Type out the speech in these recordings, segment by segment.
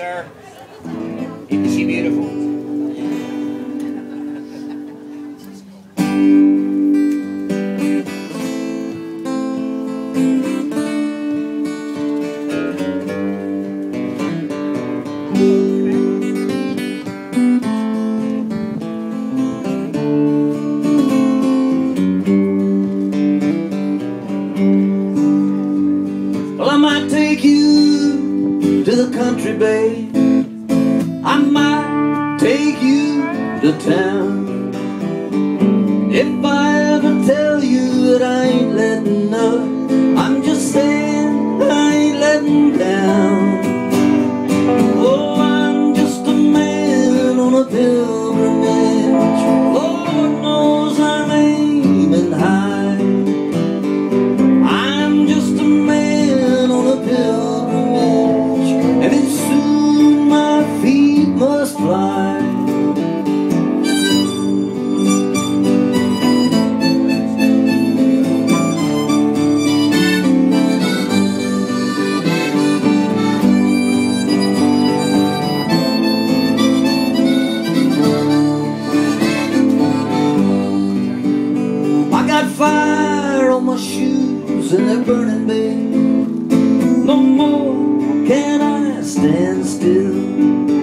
sir. Isn't she beautiful? To town. If I ever tell you that I ain't letting up, I'm just saying I ain't letting down. Oh, I'm just a man on a pilgrimage. Lord knows I'm aiming high. I'm just a man on a pilgrimage, and it's soon my feet must fly. Fire on my shoes and they're burning, babe. No more can I stand still.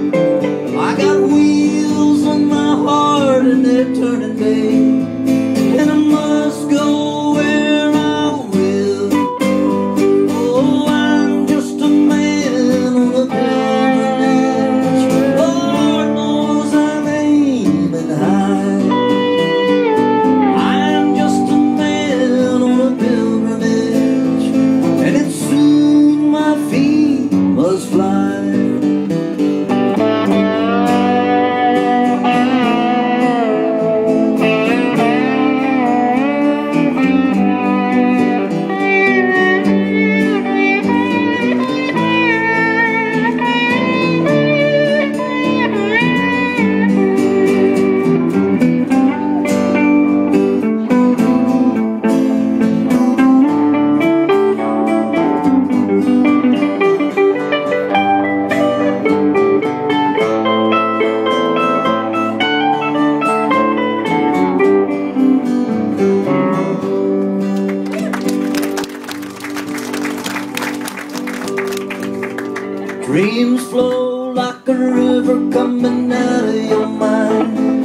Dreams flow like a river coming out of your mind.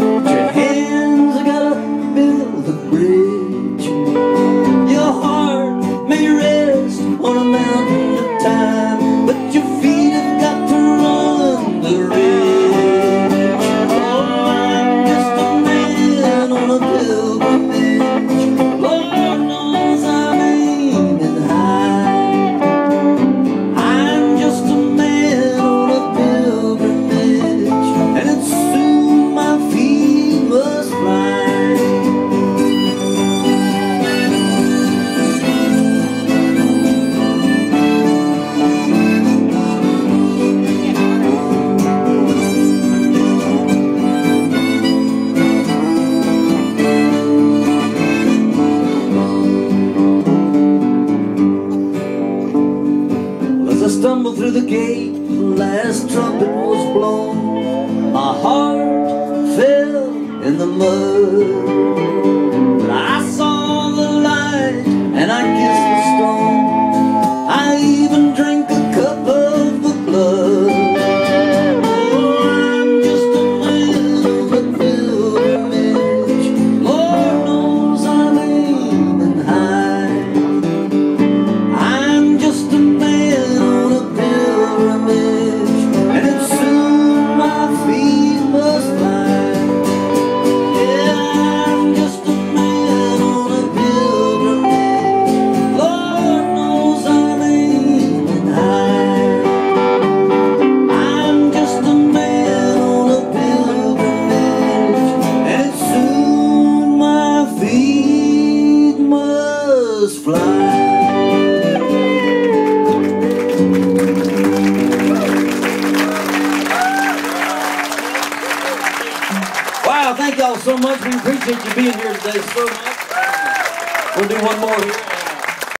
Through the gate, the last trumpet was blown. My heart fell in the mud. Wow, thank y'all so much. We appreciate you being here today so much. We'll do one more here.